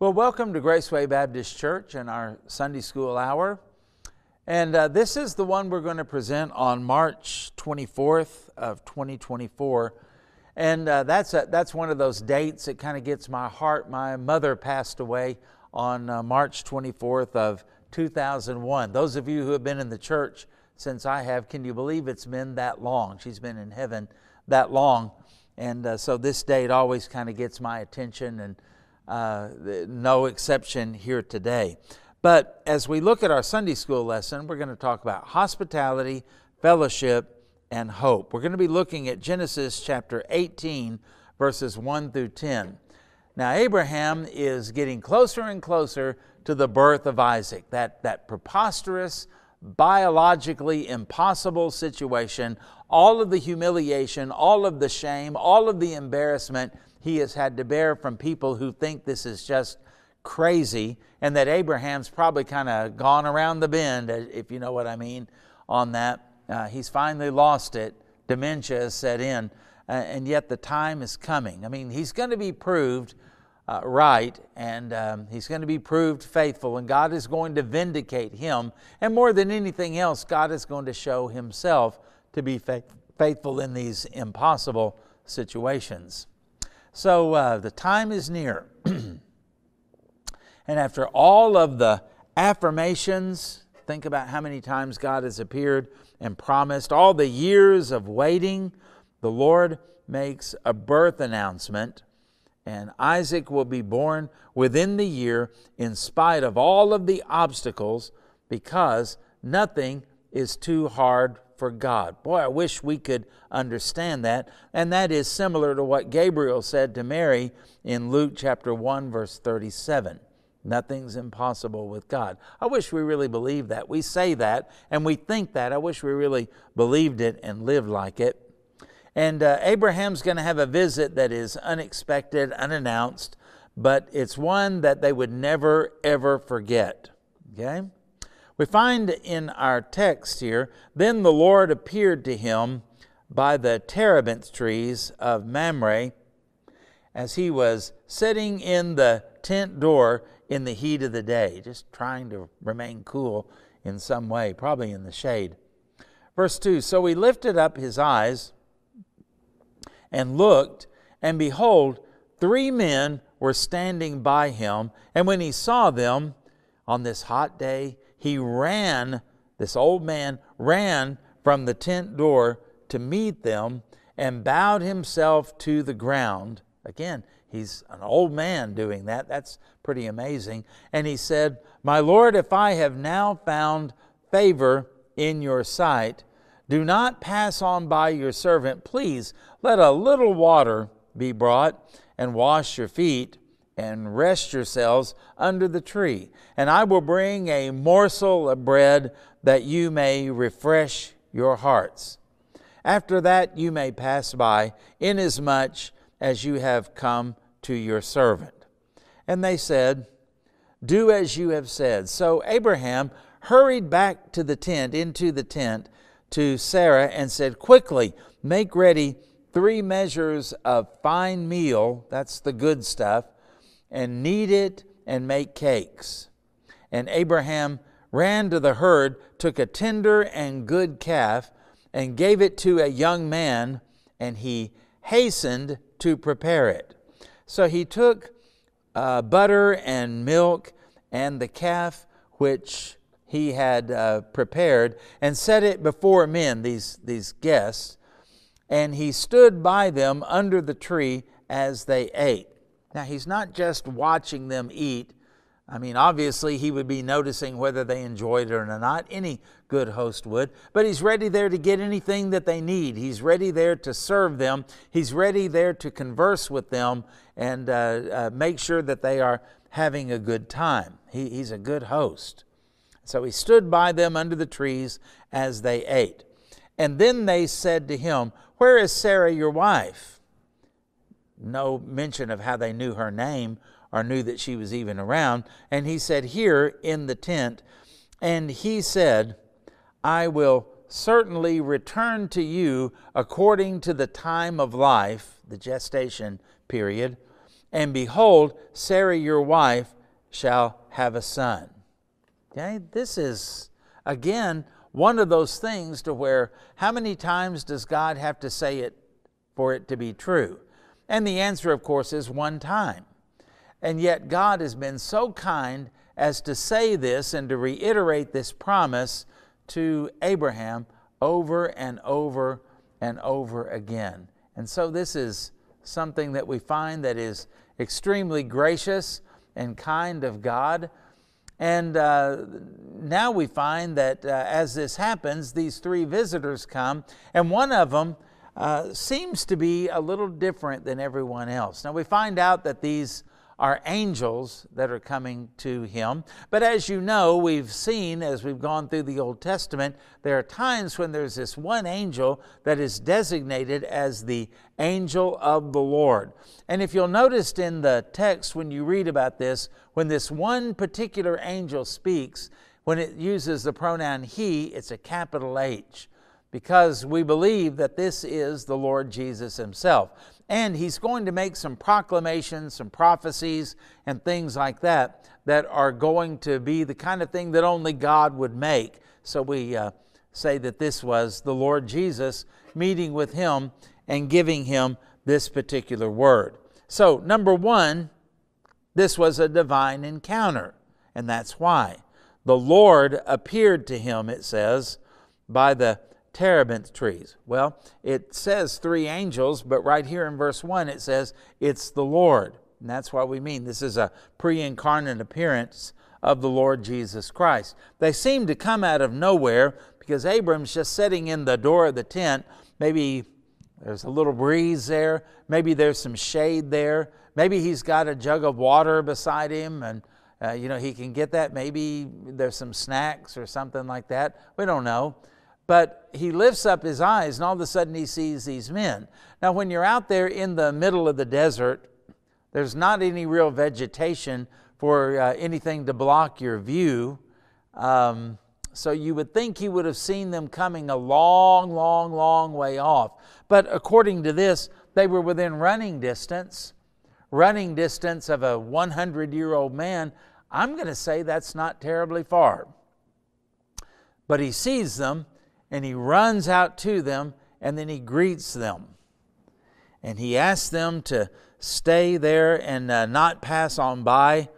Well, welcome to Graceway Baptist Church and our Sunday School Hour. And uh, this is the one we're going to present on March 24th of 2024. And uh, that's, a, that's one of those dates that kind of gets my heart. My mother passed away on uh, March 24th of 2001. Those of you who have been in the church since I have, can you believe it's been that long? She's been in heaven that long. And uh, so this date always kind of gets my attention and uh, no exception here today. But as we look at our Sunday school lesson, we're going to talk about hospitality, fellowship, and hope. We're going to be looking at Genesis chapter 18, verses 1 through 10. Now, Abraham is getting closer and closer to the birth of Isaac, that, that preposterous, biologically impossible situation, all of the humiliation, all of the shame, all of the embarrassment he has had to bear from people who think this is just crazy and that Abraham's probably kind of gone around the bend, if you know what I mean, on that. Uh, he's finally lost it. Dementia has set in, uh, and yet the time is coming. I mean, he's going to be proved uh, right, and um, he's going to be proved faithful, and God is going to vindicate him. And more than anything else, God is going to show himself to be faithful in these impossible situations. So uh, the time is near. and after all of the affirmations, think about how many times God has appeared and promised, all the years of waiting, the Lord makes a birth announcement, and Isaac will be born within the year in spite of all of the obstacles because nothing is too hard for God. Boy, I wish we could understand that. And that is similar to what Gabriel said to Mary in Luke chapter 1, verse 37. Nothing's impossible with God. I wish we really believed that. We say that and we think that. I wish we really believed it and lived like it. And uh, Abraham's going to have a visit that is unexpected, unannounced, but it's one that they would never, ever forget. Okay? We find in our text here, then the Lord appeared to him by the terebinth trees of Mamre as he was sitting in the tent door in the heat of the day, just trying to remain cool in some way, probably in the shade. Verse 2 So he lifted up his eyes and looked, and behold, three men were standing by him. And when he saw them on this hot day, he ran, this old man ran from the tent door to meet them and bowed himself to the ground. Again, he's an old man doing that. That's pretty amazing. And he said, My Lord, if I have now found favor in your sight, do not pass on by your servant. Please let a little water be brought and wash your feet and rest yourselves under the tree. And I will bring a morsel of bread that you may refresh your hearts. After that, you may pass by, inasmuch as you have come to your servant. And they said, Do as you have said. So Abraham hurried back to the tent, into the tent, to Sarah, and said, Quickly, make ready three measures of fine meal, that's the good stuff, and knead it and make cakes. And Abraham ran to the herd, took a tender and good calf, and gave it to a young man, and he hastened to prepare it. So he took uh, butter and milk and the calf which he had uh, prepared and set it before men, these, these guests, and he stood by them under the tree as they ate. Now, he's not just watching them eat. I mean, obviously, he would be noticing whether they enjoyed it or not. Any good host would. But he's ready there to get anything that they need. He's ready there to serve them. He's ready there to converse with them and uh, uh, make sure that they are having a good time. He, he's a good host. So he stood by them under the trees as they ate. And then they said to him, Where is Sarah, your wife? no mention of how they knew her name or knew that she was even around. And he said, Here in the tent. And he said, I will certainly return to you according to the time of life, the gestation period, and behold, Sarah your wife shall have a son. Okay, this is again one of those things to where how many times does God have to say it for it to be true? And the answer, of course, is one time. And yet, God has been so kind as to say this and to reiterate this promise to Abraham over and over and over again. And so, this is something that we find that is extremely gracious and kind of God. And uh, now we find that uh, as this happens, these three visitors come, and one of them uh, seems to be a little different than everyone else. Now we find out that these are angels that are coming to him. But as you know, we've seen as we've gone through the Old Testament, there are times when there's this one angel that is designated as the angel of the Lord. And if you'll notice in the text when you read about this, when this one particular angel speaks, when it uses the pronoun he, it's a capital H because we believe that this is the Lord Jesus himself. And he's going to make some proclamations, some prophecies, and things like that that are going to be the kind of thing that only God would make. So we uh, say that this was the Lord Jesus meeting with him and giving him this particular word. So, number one, this was a divine encounter, and that's why. The Lord appeared to him, it says, by the terebinth trees? Well, it says three angels, but right here in verse 1 it says it's the Lord. And that's what we mean. This is a pre incarnate appearance of the Lord Jesus Christ. They seem to come out of nowhere because Abram's just sitting in the door of the tent. Maybe there's a little breeze there. Maybe there's some shade there. Maybe he's got a jug of water beside him and uh, you know he can get that. Maybe there's some snacks or something like that. We don't know. But he lifts up his eyes and all of a sudden he sees these men. Now, when you're out there in the middle of the desert, there's not any real vegetation for uh, anything to block your view. Um, so you would think he would have seen them coming a long, long, long way off. But according to this, they were within running distance, running distance of a 100 year old man. I'm going to say that's not terribly far. But he sees them and he runs out to them and then he greets them. And he asks them to stay there and uh, not pass on by.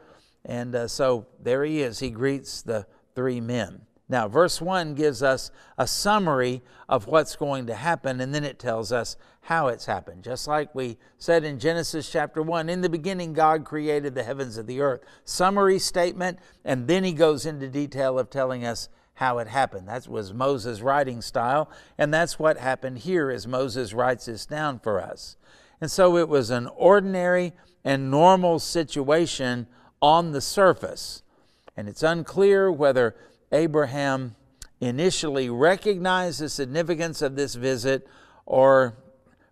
And uh, so there he is. He greets the three men. Now, verse 1 gives us a summary of what's going to happen, and then it tells us how it's happened. Just like we said in Genesis chapter 1 In the beginning, God created the heavens and the earth. Summary statement, and then he goes into detail of telling us how it happened. That was Moses' writing style, and that's what happened here as Moses writes this down for us. And so it was an ordinary and normal situation on the surface. And it's unclear whether Abraham initially recognized the significance of this visit or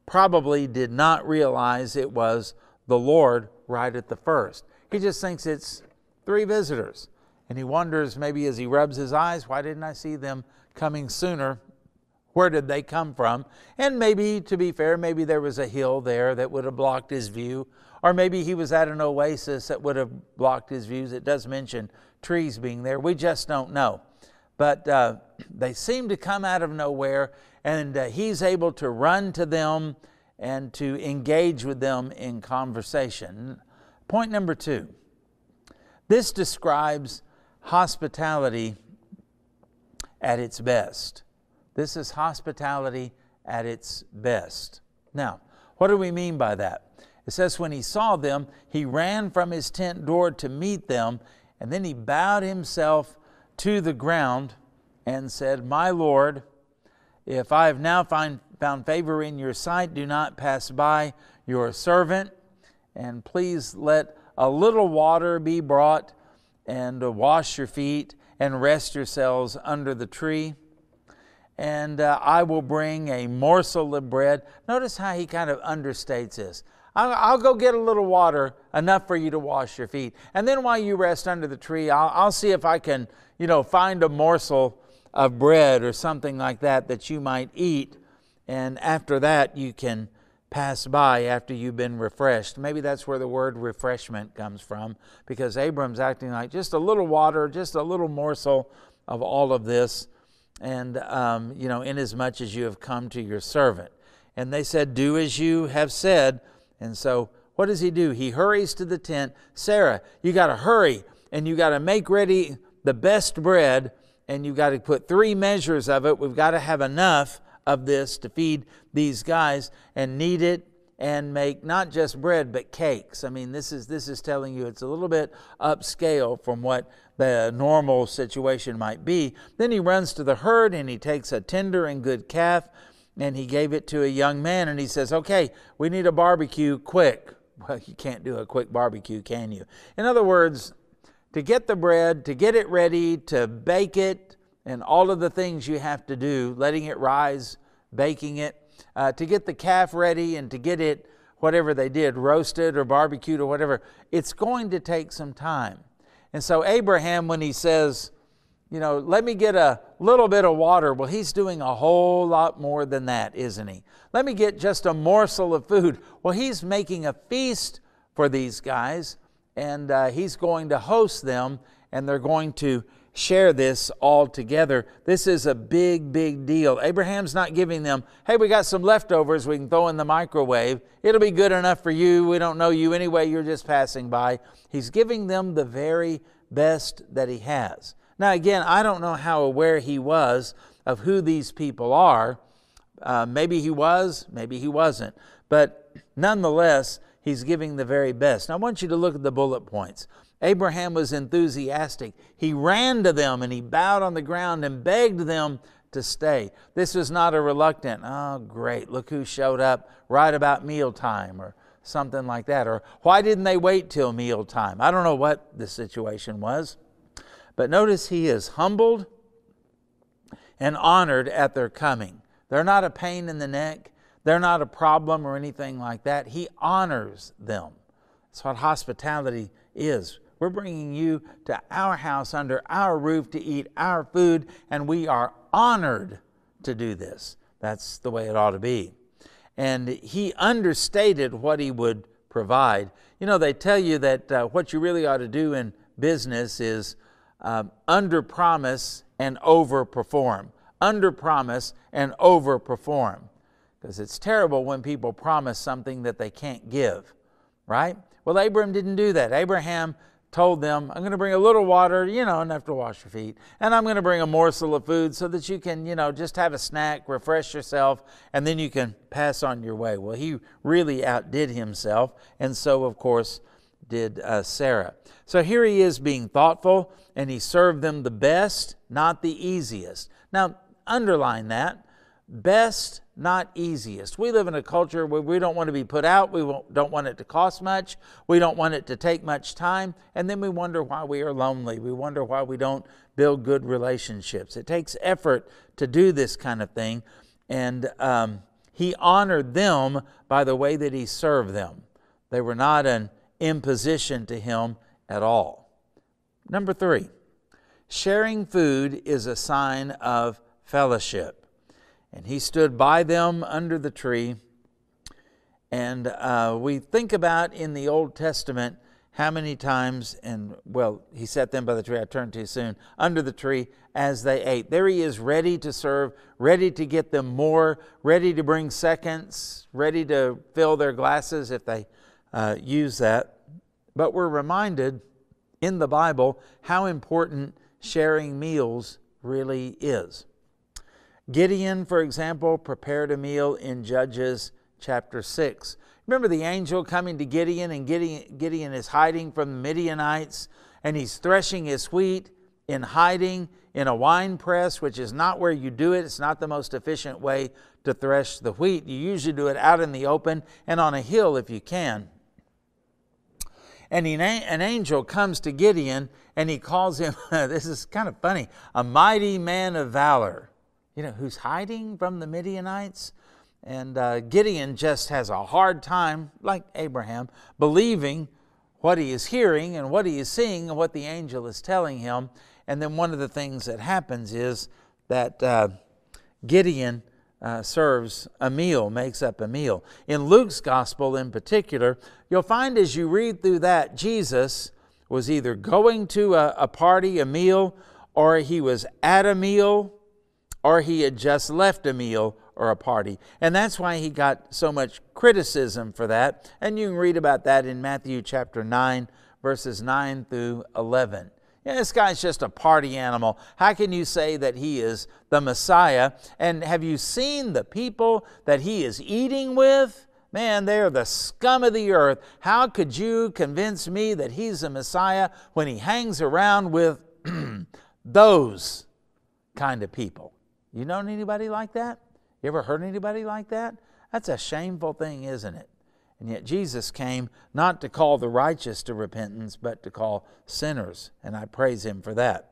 probably did not realize it was the Lord right at the first. He just thinks it's three visitors. And he wonders, maybe as he rubs his eyes, why didn't I see them coming sooner? Where did they come from? And maybe, to be fair, maybe there was a hill there that would have blocked his view, or maybe he was at an oasis that would have blocked his views. It does mention trees being there. We just don't know. But uh, they seem to come out of nowhere, and uh, he's able to run to them and to engage with them in conversation. Point number two this describes hospitality at its best. This is hospitality at its best. Now, what do we mean by that? It says, when he saw them, he ran from his tent door to meet them, and then he bowed himself to the ground and said, My Lord, if I have now find, found favor in your sight, do not pass by your servant, and please let a little water be brought and uh, wash your feet and rest yourselves under the tree. And uh, I will bring a morsel of bread. Notice how he kind of understates this. I'll, I'll, go get a little water, enough for you to wash your feet. And then while you rest under the tree, I'll, I'll see if I can, you know, find a morsel of bread or something like that that you might eat. And after that, you can pass by after you've been refreshed. Maybe that's where the word refreshment comes from, because Abram's acting like just a little water, just a little morsel of all of this, and, um, you know, inasmuch as you have come to your servant. And they said, Do as you have said. And so, what does he do? He hurries to the tent. Sarah, you got to hurry and you got to make ready the best bread and you got to put three measures of it. We've got to have enough of this to feed these guys and knead it and make not just bread but cakes. I mean, this is this is telling you it's a little bit upscale from what the normal situation might be. Then he runs to the herd and he takes a tender and good calf and he gave it to a young man and he says, "Okay, we need a barbecue quick." Well, you can't do a quick barbecue, can you? In other words, to get the bread, to get it ready, to bake it, and all of the things you have to do, letting it rise, baking it, uh, to get the calf ready and to get it, whatever they did, roasted or barbecued or whatever, it's going to take some time. And so, Abraham, when he says, you know, let me get a little bit of water, well, he's doing a whole lot more than that, isn't he? Let me get just a morsel of food. Well, he's making a feast for these guys, and uh, he's going to host them, and they're going to share this all together. This is a big, big deal. Abraham's not giving them, hey, we got some leftovers we can throw in the microwave. It'll be good enough for you. We don't know you anyway. You're just passing by. He's giving them the very best that he has. Now, again, I don't know how aware he was of who these people are. Uh, maybe he was, maybe he wasn't. But nonetheless, he's giving the very best. Now, I want you to look at the bullet points. Abraham was enthusiastic. He ran to them and he bowed on the ground and begged them to stay. This was not a reluctant, oh, great, look who showed up right about mealtime or something like that. Or why didn't they wait till mealtime? I don't know what the situation was. But notice he is humbled and honored at their coming. They're not a pain in the neck, they're not a problem or anything like that. He honors them. That's what hospitality is. We're bringing you to our house under our roof to eat our food, and we are honored to do this. That's the way it ought to be. And he understated what he would provide. You know, they tell you that uh, what you really ought to do in business is um, under promise and over perform. Under promise and over perform. Because it's terrible when people promise something that they can't give, right? Well, Abraham didn't do that. Abraham told them, I'm going to bring a little water, you know, enough to wash your feet. And I'm going to bring a morsel of food so that you can, you know, just have a snack, refresh yourself, and then you can pass on your way. Well, he really outdid himself. And so, of course, did uh, Sarah. So here he is being thoughtful, and he served them the best, not the easiest. Now, underline that best, not easiest. We live in a culture where we don't want to be put out, we don't want it to cost much, we don't want it to take much time, and then we wonder why we are lonely. We wonder why we don't build good relationships. It takes effort to do this kind of thing, and um, he honored them by the way that he served them. They were not an imposition to him at all. Number three, sharing food is a sign of fellowship. And he stood by them under the tree. And uh, we think about in the Old Testament how many times, and well, he set them by the tree, I turned too soon, under the tree as they ate. There he is, ready to serve, ready to get them more, ready to bring seconds, ready to fill their glasses if they uh, use that. But we're reminded in the Bible how important sharing meals really is. Gideon, for example, prepared a meal in Judges chapter 6. Remember the angel coming to Gideon, and Gideon, Gideon is hiding from the Midianites, and he's threshing his wheat in hiding in a wine press, which is not where you do it. It's not the most efficient way to thresh the wheat. You usually do it out in the open and on a hill if you can. And he, an angel comes to Gideon and he calls him, this is kind of funny, a mighty man of valor, you know, who's hiding from the Midianites. And uh, Gideon just has a hard time, like Abraham, believing what he is hearing and what he is seeing and what the angel is telling him. And then one of the things that happens is that uh, Gideon uh, serves a meal, makes up a meal. In Luke's gospel in particular, you'll find as you read through that, Jesus was either going to a, a party, a meal, or he was at a meal, or he had just left a meal or a party. And that's why he got so much criticism for that. And you can read about that in Matthew chapter 9, verses 9 through 11. Yeah, this guy's just a party animal. How can you say that he is the Messiah? And have you seen the people that he is eating with? Man, they're the scum of the earth. How could you convince me that he's the Messiah when he hangs around with those kind of people? You know anybody like that? You ever heard anybody like that? That's a shameful thing, isn't it? And yet Jesus came not to call the righteous to repentance, but to call sinners. And I praise him for that.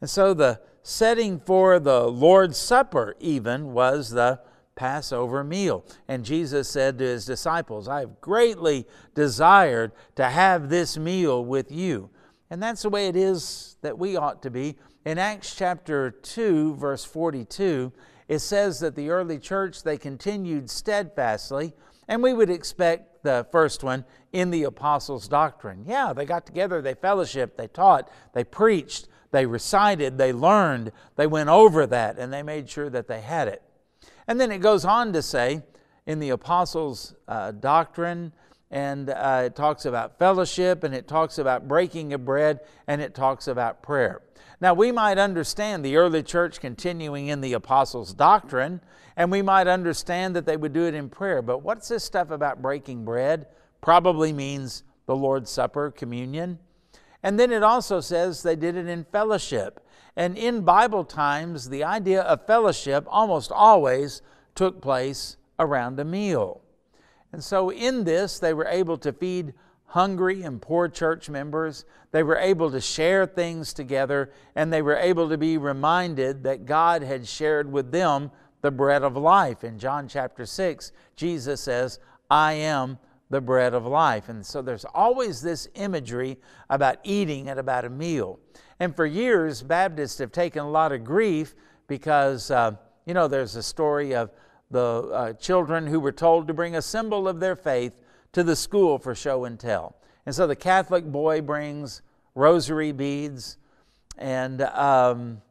And so the setting for the Lord's Supper, even, was the Passover meal. And Jesus said to his disciples, I have greatly desired to have this meal with you. And that's the way it is that we ought to be. In Acts chapter 2, verse 42, it says that the early church, they continued steadfastly and we would expect the first one in the apostles' doctrine. Yeah, they got together, they fellowshiped, they taught, they preached, they recited, they learned, they went over that, and they made sure that they had it. And then it goes on to say in the apostles' uh, doctrine, and uh, it talks about fellowship, and it talks about breaking of bread, and it talks about prayer. Now, we might understand the early church continuing in the apostles' doctrine, and we might understand that they would do it in prayer. But what's this stuff about breaking bread? Probably means the Lord's Supper, communion. And then it also says they did it in fellowship. And in Bible times, the idea of fellowship almost always took place around a meal. And so in this, they were able to feed hungry and poor church members. They were able to share things together, and they were able to be reminded that God had shared with them the bread of life. In John chapter 6, Jesus says, I am the bread of life. And so there's always this imagery about eating at about a meal. And for years, Baptists have taken a lot of grief because, uh, you know, there's a story of the uh, children who were told to bring a symbol of their faith to the school for show and tell. And so the Catholic boy brings rosary beads, and um,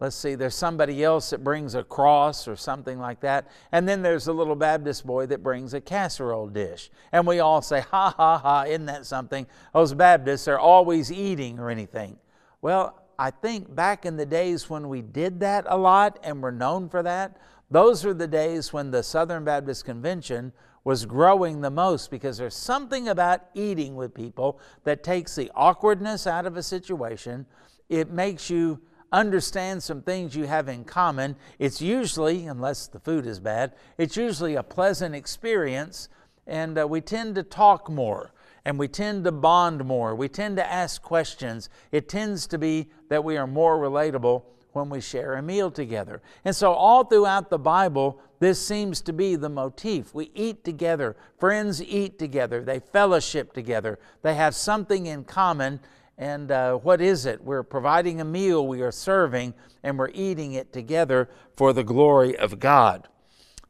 let's see, there's somebody else that brings a cross or something like that. And then there's a little Baptist boy that brings a casserole dish. And we all say, ha ha ha, isn't that something? Those Baptists are always eating or anything. Well, I think back in the days when we did that a lot and were known for that, those were the days when the Southern Baptist Convention was growing the most because there's something about eating with people that takes the awkwardness out of a situation. It makes you understand some things you have in common. It's usually, unless the food is bad, it's usually a pleasant experience, and uh, we tend to talk more and we tend to bond more. We tend to ask questions. It tends to be that we are more relatable when we share a meal together. And so, all throughout the Bible, this seems to be the motif. We eat together, friends eat together, they fellowship together, they have something in common. And uh, what is it? We're providing a meal, we are serving, and we're eating it together for the glory of God.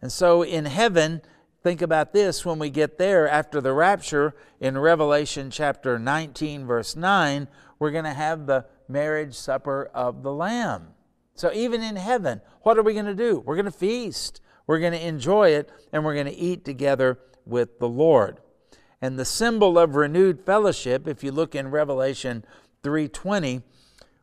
And so, in heaven, think about this when we get there after the rapture in Revelation chapter 19, verse 9, we're going to have the marriage supper of the Lamb. So even in heaven, what are we going to do? We're going to feast. We're going to enjoy it and we're going to eat together with the Lord. And the symbol of renewed fellowship, if you look in Revelation 3:20,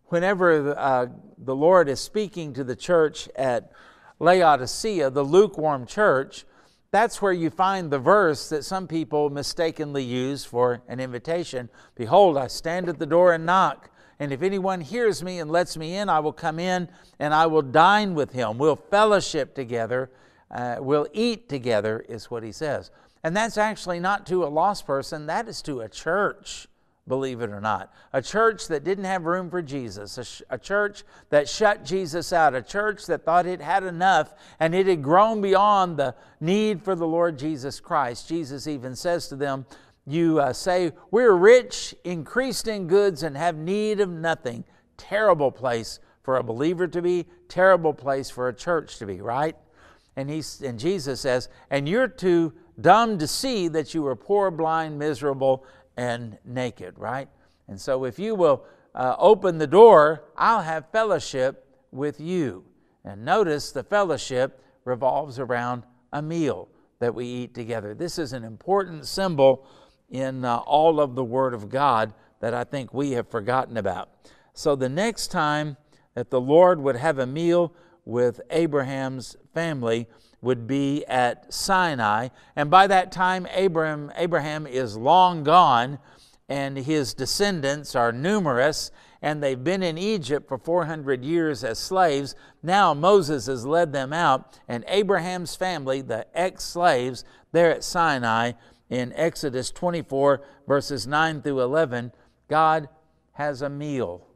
whenever uh, the Lord is speaking to the church at Laodicea, the lukewarm church, that's where you find the verse that some people mistakenly use for an invitation. Behold, I stand at the door and knock. And if anyone hears me and lets me in, I will come in and I will dine with him. We'll fellowship together. Uh, we'll eat together, is what he says. And that's actually not to a lost person, that is to a church, believe it or not. A church that didn't have room for Jesus, a, sh- a church that shut Jesus out, a church that thought it had enough and it had grown beyond the need for the Lord Jesus Christ. Jesus even says to them, you uh, say, We're rich, increased in goods, and have need of nothing. Terrible place for a believer to be, terrible place for a church to be, right? And, he, and Jesus says, And you're too dumb to see that you are poor, blind, miserable, and naked, right? And so if you will uh, open the door, I'll have fellowship with you. And notice the fellowship revolves around a meal that we eat together. This is an important symbol in uh, all of the Word of God that I think we have forgotten about. So the next time that the Lord would have a meal with Abraham's family would be at Sinai. And by that time, Abraham, Abraham is long gone, and his descendants are numerous, and they've been in Egypt for 400 years as slaves. Now Moses has led them out, and Abraham's family, the ex slaves, there at Sinai in Exodus 24, verses 9 through 11, God has a meal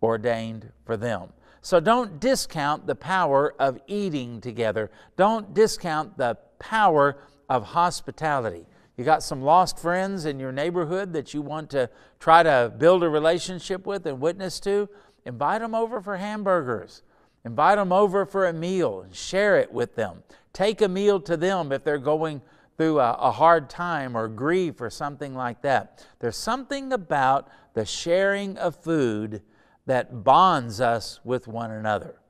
ordained for them. So don't discount the power of eating together. Don't discount the power of hospitality. You got some lost friends in your neighborhood that you want to try to build a relationship with and witness to? Invite them over for hamburgers. Invite them over for a meal and share it with them. Take a meal to them if they're going through a, a, hard time or grief or something like that. There's something about the sharing of food that bonds us with one another.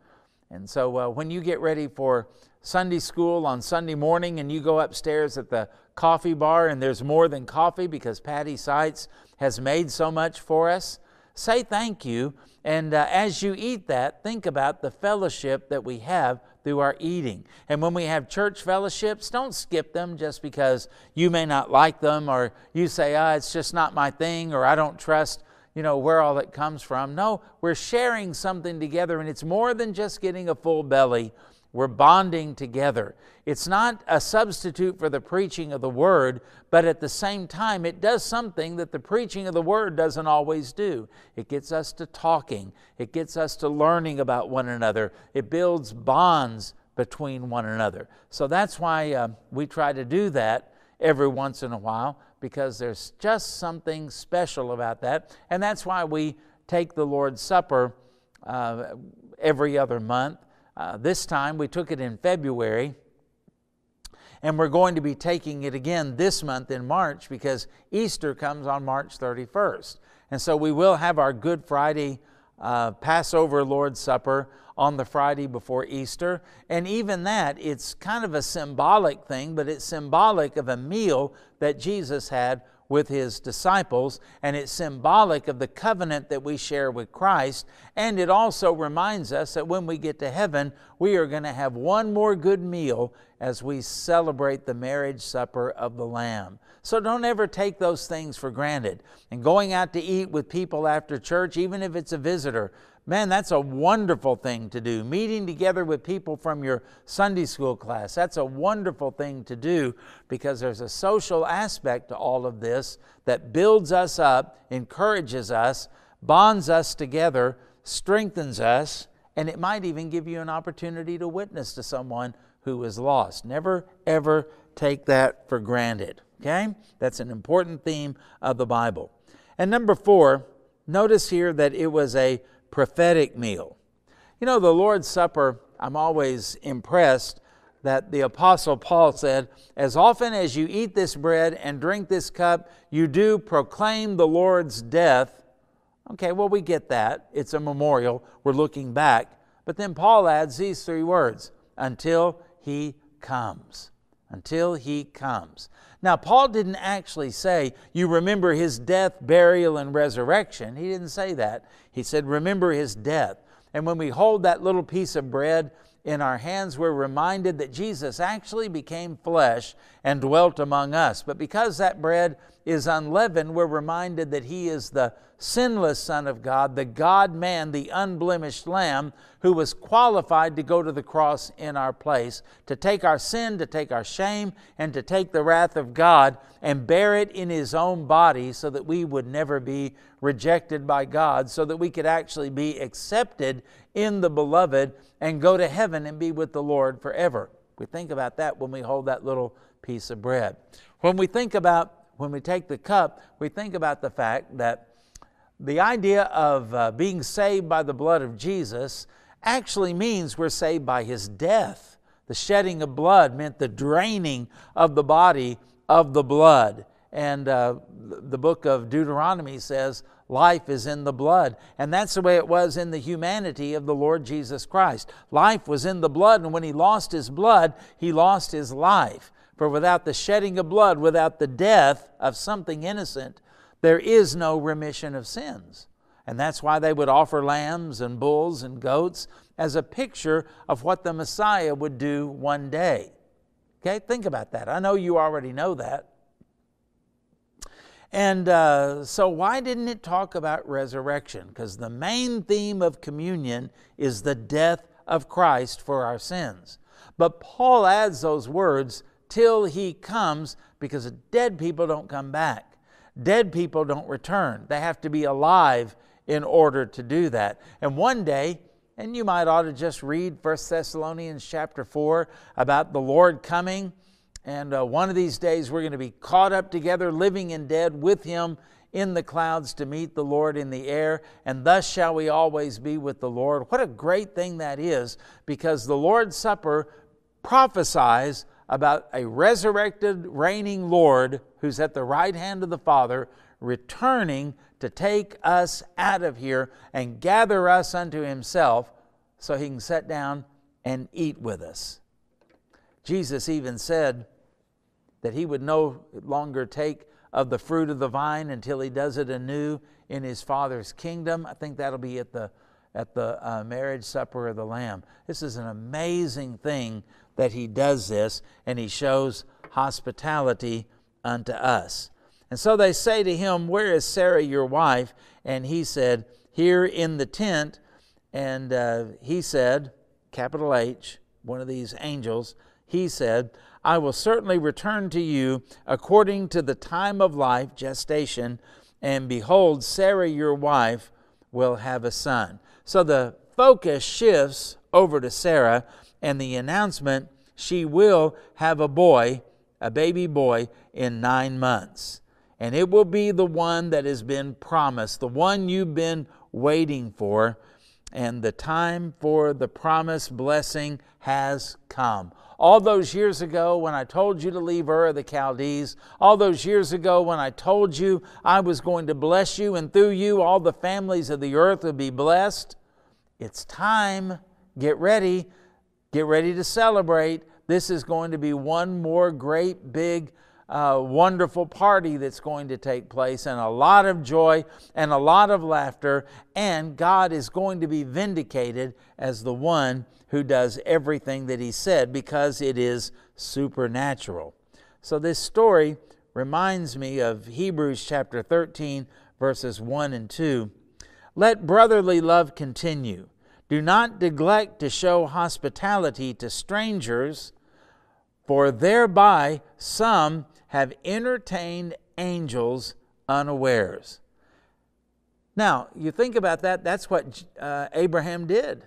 And so uh, when you get ready for Sunday school on Sunday morning and you go upstairs at the coffee bar and there's more than coffee because Patty Seitz has made so much for us, say thank you. And uh, as you eat that, think about the fellowship that we have through our eating. And when we have church fellowships, don't skip them just because you may not like them or you say, ah, it's just not my thing or I don't trust you know, where all that comes from. No, we're sharing something together, and it's more than just getting a full belly we're bonding together. It's not a substitute for the preaching of the Word, but at the same time, it does something that the preaching of the Word doesn't always do. It gets us to talking, it gets us to learning about one another, it builds bonds between one another. So that's why uh, we try to do that every once in a while, because there's just something special about that. And that's why we take the Lord's Supper uh, every other month. Uh, this time we took it in February, and we're going to be taking it again this month in March because Easter comes on March 31st. And so we will have our Good Friday uh, Passover Lord's Supper on the Friday before Easter. And even that, it's kind of a symbolic thing, but it's symbolic of a meal that Jesus had with his disciples, and it's symbolic of the covenant that we share with Christ. And it also reminds us that when we get to heaven, we are going to have one more good meal as we celebrate the marriage supper of the Lamb. So don't ever take those things for granted. And going out to eat with people after church, even if it's a visitor, Man, that's a wonderful thing to do. Meeting together with people from your Sunday school class, that's a wonderful thing to do because there's a social aspect to all of this that builds us up, encourages us, bonds us together, strengthens us, and it might even give you an opportunity to witness to someone who is lost. Never, ever take that for granted. Okay? That's an important theme of the Bible. And number four, notice here that it was a prophetic meal. You know, the Lord's Supper, I'm always impressed that the Apostle Paul said, As often as you eat this bread and drink this cup, you do proclaim the Lord's death. Okay, well, we get that. It's a memorial. We're looking back. But then Paul adds these three words until he comes. Until he comes. Now, Paul didn't actually say, You remember his death, burial, and resurrection. He didn't say that. He said, Remember his death. And when we hold that little piece of bread in our hands, we're reminded that Jesus actually became flesh and dwelt among us. But because that bread is unleavened, we're reminded that he is the sinless Son of God, the God man, the unblemished Lamb, who was qualified to go to the cross in our place, to take our sin, to take our shame, and to take the wrath of God and bear it in his own body so that we would never be rejected by God, so that we could actually be accepted in the beloved and go to heaven and be with the Lord forever. We think about that when we hold that little piece of bread. When we think about when we take the cup, we think about the fact that the idea of uh, being saved by the blood of Jesus actually means we're saved by his death. The shedding of blood meant the draining of the body of the blood. And uh, the book of Deuteronomy says, Life is in the blood. And that's the way it was in the humanity of the Lord Jesus Christ. Life was in the blood, and when he lost his blood, he lost his life. For without the shedding of blood, without the death of something innocent, there is no remission of sins. And that's why they would offer lambs and bulls and goats as a picture of what the Messiah would do one day. Okay, think about that. I know you already know that. And uh, so, why didn't it talk about resurrection? Because the main theme of communion is the death of Christ for our sins. But Paul adds those words, till he comes, because dead people don't come back. Dead people don't return. They have to be alive in order to do that. And one day, and you might ought to just read 1 Thessalonians chapter 4 about the Lord coming and uh, one of these days, we're going to be caught up together, living and dead with Him in the clouds to meet the Lord in the air, and thus shall we always be with the Lord. What a great thing that is, because the Lord's Supper prophesies about a resurrected, reigning Lord who's at the right hand of the Father, returning to take us out of here and gather us unto Himself so He can sit down and eat with us. Jesus even said, that he would no longer take of the fruit of the vine until he does it anew in his Father's kingdom. I think that'll be at the at the uh, marriage supper of the Lamb. This is an amazing thing that he does this, and he shows hospitality unto us. And so they say to him, Where is Sarah your wife? And he said, Here in the tent. And uh, he said, capital H, one of these angels, he said, I will certainly return to you according to the time of life, gestation, and behold, Sarah your wife will have a son. So the focus shifts over to Sarah, and the announcement she will have a boy, a baby boy, in nine months. And it will be the one that has been promised, the one you've been waiting for. And the time for the promised blessing has come all those years ago when I told you to leave Ur of the Chaldees, all those years ago when I told you I was going to bless you, and through you all the families of the earth would be blessed. It's time. Get ready. Get ready to celebrate. This is going to be one more great big uh, wonderful party that's going to take place, and a lot of joy and a lot of laughter, and God is going to be vindicated as the one who does everything that He said because it is supernatural. So, this story reminds me of Hebrews chapter 13, verses 1 and 2. Let brotherly love continue. Do not neglect to show hospitality to strangers, for thereby some have entertained angels unawares. Now, you think about that, that's what uh, Abraham did.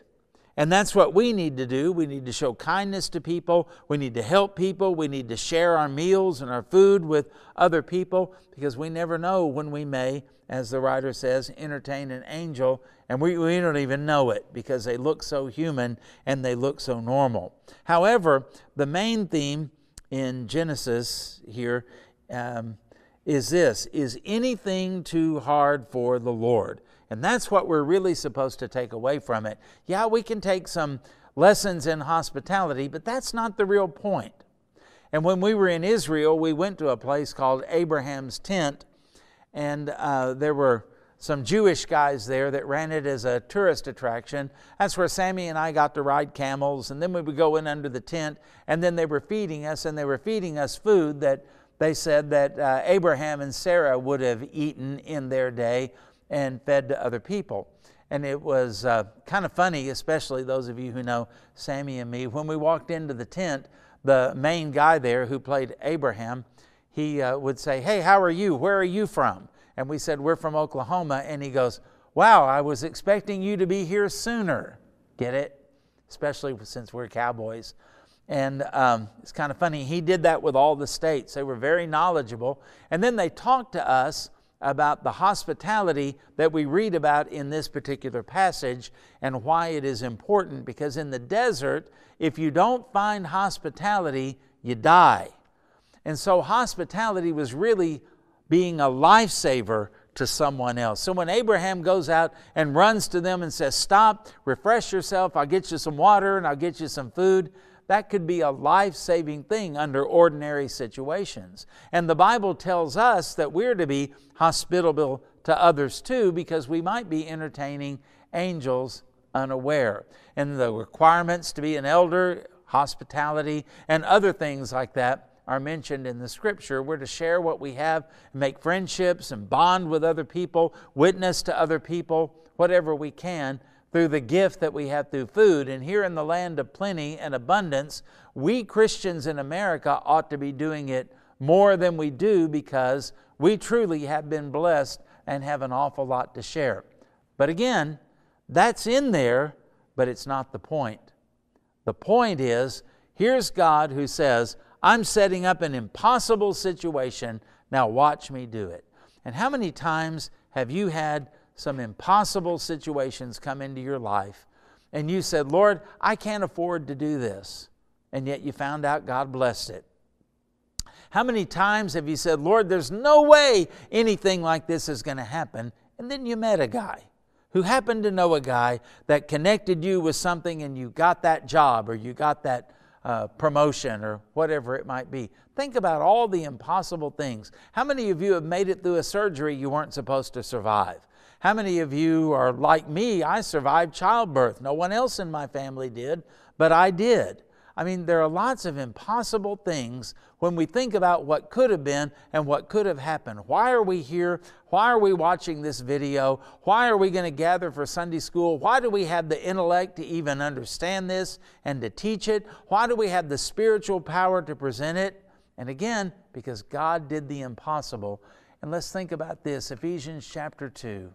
And that's what we need to do. We need to show kindness to people. We need to help people. We need to share our meals and our food with other people because we never know when we may, as the writer says, entertain an angel and we, we don't even know it because they look so human and they look so normal. However, the main theme in Genesis here um, is this is anything too hard for the Lord? And that's what we're really supposed to take away from it. Yeah, we can take some lessons in hospitality, but that's not the real point. And when we were in Israel, we went to a place called Abraham's Tent, and uh, there were some Jewish guys there that ran it as a tourist attraction. That's where Sammy and I got to ride camels, and then we would go in under the tent, and then they were feeding us, and they were feeding us food that they said that uh, Abraham and Sarah would have eaten in their day and fed to other people. And it was uh, kind of funny, especially those of you who know Sammy and me. When we walked into the tent, the main guy there who played Abraham, he uh, would say, Hey, how are you? Where are you from? And we said, We're from Oklahoma. And he goes, Wow, I was expecting you to be here sooner. Get it? Especially since we're cowboys. And um, it's kind of funny. He did that with all the states. They were very knowledgeable. And then they talked to us about the hospitality that we read about in this particular passage and why it is important. Because in the desert, if you don't find hospitality, you die. And so, hospitality was really being a lifesaver to someone else. So, when Abraham goes out and runs to them and says, Stop, refresh yourself, I'll get you some water and I'll get you some food, that could be a life saving thing under ordinary situations. And the Bible tells us that we're to be hospitable to others too because we might be entertaining angels unaware. And the requirements to be an elder, hospitality, and other things like that are mentioned in the scripture. We're to share what we have, make friendships and bond with other people, witness to other people, whatever we can through the gift that we have through food. And here in the land of plenty and abundance, we Christians in America ought to be doing it more than we do because we truly have been blessed and have an awful lot to share. But again, that's in there, but it's not the point. The point is here's God who says, I'm setting up an impossible situation. Now watch me do it. And how many times have you had some impossible situations come into your life and you said, Lord, I can't afford to do this, and yet you found out God blessed it? How many times have you said, Lord, there's no way anything like this is going to happen? And then you met a guy who happened to know a guy that connected you with something and you got that job or you got that uh, promotion or whatever it might be. Think about all the impossible things. How many of you have made it through a surgery you weren't supposed to survive? How many of you are like me? I survived childbirth. No one else in my family did, but I did. I mean, there are lots of impossible things when we think about what could have been and what could have happened. Why are we here? Why are we watching this video? Why are we going to gather for Sunday school? Why do we have the intellect to even understand this and to teach it? Why do we have the spiritual power to present it? And again, because God did the impossible. And let's think about this Ephesians chapter 2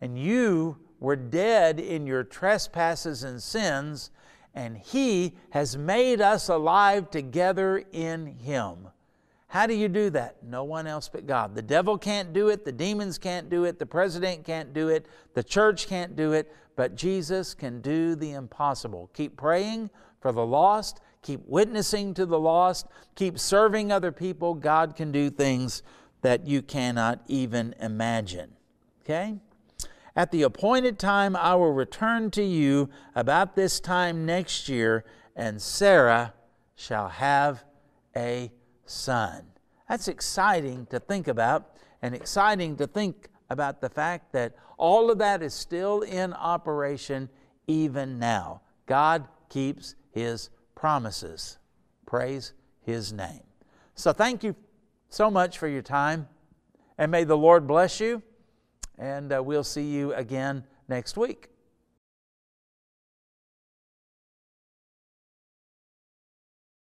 and you were dead in your trespasses and sins, and He has made us alive together in Him. How do you do that? No one else but God. The devil can't do it, the demons can't do it, the president can't do it, the church can't do it, but Jesus can do the impossible. Keep praying for the lost, keep witnessing to the lost, keep serving other people. God can do things that you cannot even imagine. Okay? At the appointed time, I will return to you about this time next year, and Sarah shall have a son. That's exciting to think about, and exciting to think about the fact that all of that is still in operation even now. God keeps His promises. Praise His name. So, thank you so much for your time, and may the Lord bless you and uh, we'll see you again next week.